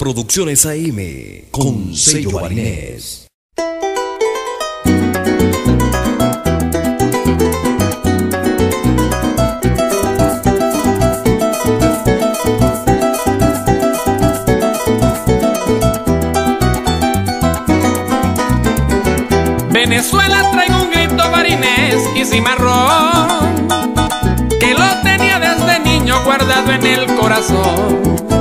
Producciones AM con sello barinés. Venezuela traigo un grito barinés y cimarrón que lo tenía desde niño guardado en el corazón.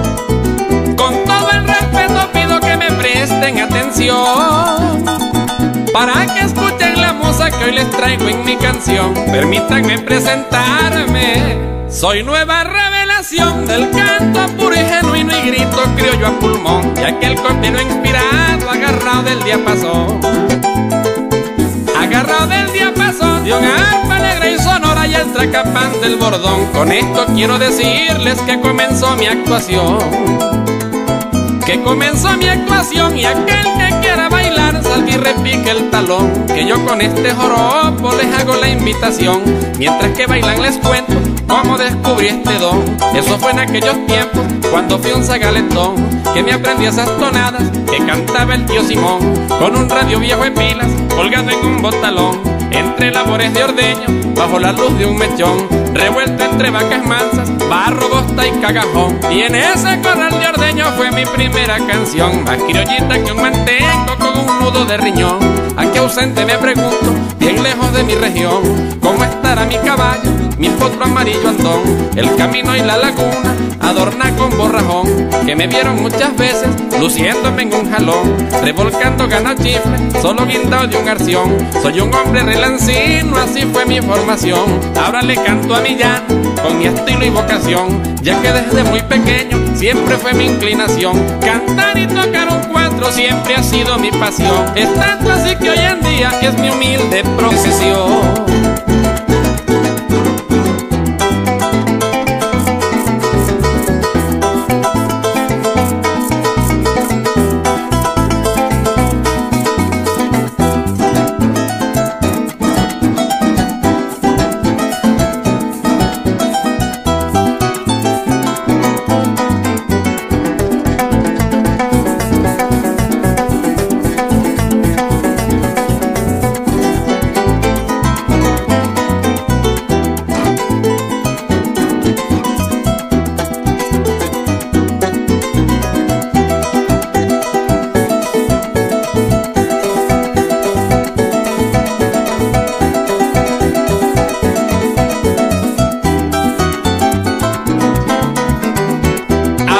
Para que escuchen la música que hoy les traigo en mi canción. Permítanme presentarme. Soy nueva revelación del canto puro y genuino y grito criollo a pulmón, ya que el continuo inspirado agarrado del diapasón agarrado del diapasón de un arpa negra y sonora y el tracapán del bordón. Con esto quiero decirles que comenzó mi actuación. Que comenzó mi actuación y aquel que quiera bailar salga y repique el talón. Que yo con este joropo les hago la invitación. Mientras que bailan les cuento cómo descubrí este don. Eso fue en aquellos tiempos cuando fui un zagaletón. Que me aprendí esas tonadas que cantaba el tío Simón. Con un radio viejo en pilas colgado en un botalón, entre labores de ordeño, bajo la luz de un mechón, revuelto entre vacas mansas, barro, bosta y cagajón. Y en ese corral de ordeño fue mi primera canción, más criollita que un manteco con un nudo de riñón. Aquí ausente me pregunto, bien lejos de mi región, ¿cómo estará mi caballo, mi potro amarillo andón? El camino y la laguna adorna con borrajón, que me vieron muchas veces luciéndome en un jalón, revolcando ganas chifle, solo guindado de un arción. Soy un hombre relancino, así fue mi formación. Ahora le canto a mi llano, con mi estilo y vocación, ya que desde muy pequeño siempre fue mi inclinación. Cantar y tocar un cuatro siempre ha sido mi pasión. Es tanto así que hoy en día es mi humilde profesión.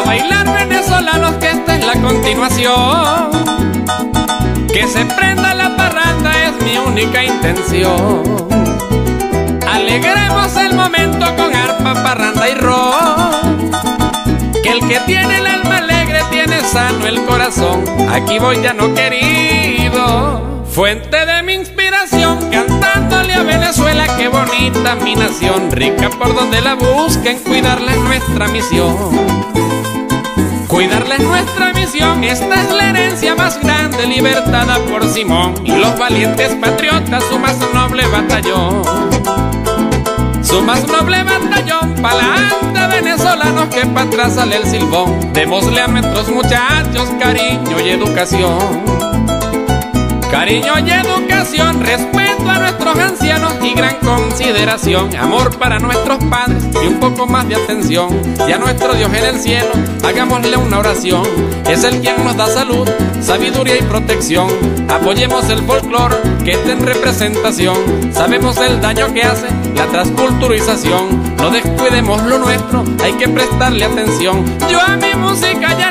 Bailar venezolanos que esta es la continuación. Que se prenda la parranda es mi única intención. Alegremos el momento con arpa, parranda y ron. Que el que tiene el alma alegre tiene sano el corazón. Aquí voy ya no querido. Fuente de mi inspiración, cantándole a Venezuela, qué bonita mi nación, rica por donde la busquen, cuidarla es nuestra misión. Cuidarla es nuestra misión, esta es la herencia más grande libertada por Simón y los valientes patriotas, su más noble batallón. Su más noble batallón, pa'lante venezolanos que pa' atrás sale el silbón. Démosle a nuestros muchachos cariño y educación. Cariño y educación, respeto a nuestros ancianos y gran consideración, amor para nuestros padres y un poco más de atención. Y a nuestro Dios en el cielo, hagámosle una oración. Es el quien nos da salud, sabiduría y protección. Apoyemos el folclore que está en representación. Sabemos el daño que hace la transculturización. No descuidemos lo nuestro, hay que prestarle atención. Yo a mi música le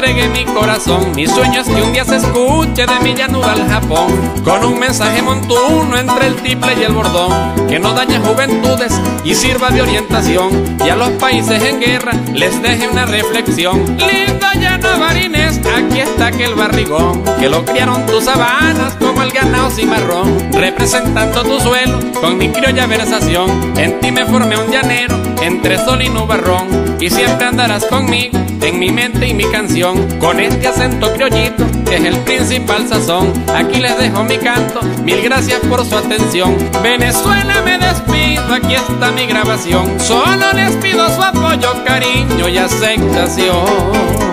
entregué mi corazón. Mi sueño es que un día se escuche de mi llanura al Japón. Con un mensaje montuno entre el tiple y el bordón. Que no dañe juventudes y sirva de orientación. Y a los países en guerra les deje una reflexión. Aquí está aquel barrigón. Que lo criaron tus sabanas como el ganado cimarrón. Representando tu suelo con mi criolla versación. En ti me formé un llanero entre sol y nubarrón. Y siempre andarás conmigo en mi mente y mi canción. Con este acento criollito que es el principal sazón. Aquí les dejo mi canto, mil gracias por su atención. Venezuela me despido, aquí está mi grabación. Solo les pido su apoyo, cariño y aceptación.